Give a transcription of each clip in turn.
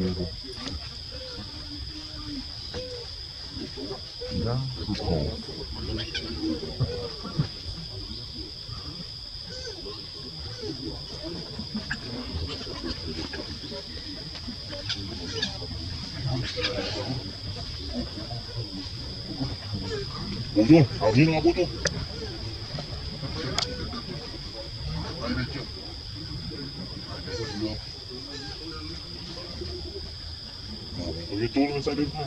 não a mina lá botou. người tu nó sẽ đến thôi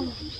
Oh.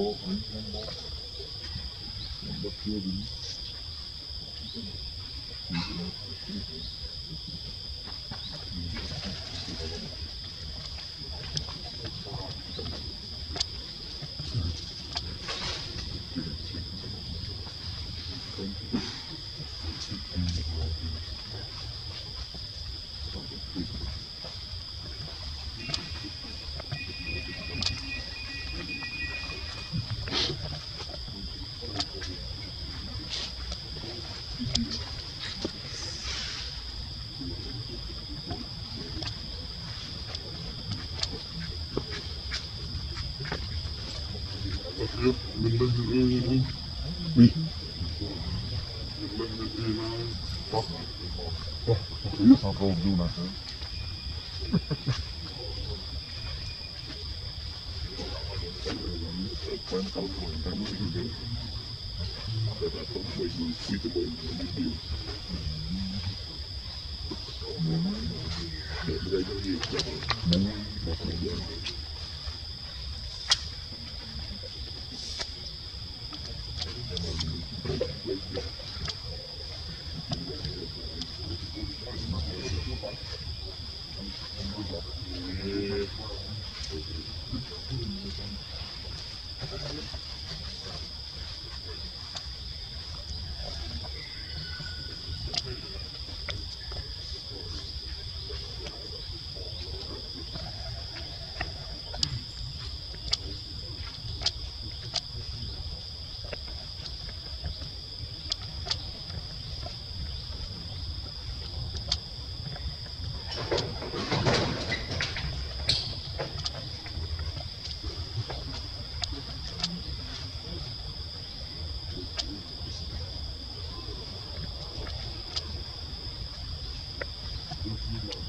Je tourne, ça dépend. Bon, Oui. Wacht. Wacht, ik ga ik doen, hè. Mooi,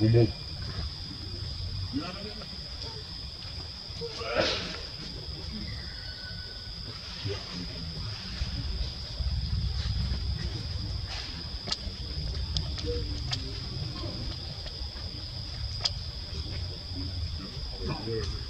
gumau. Yeah.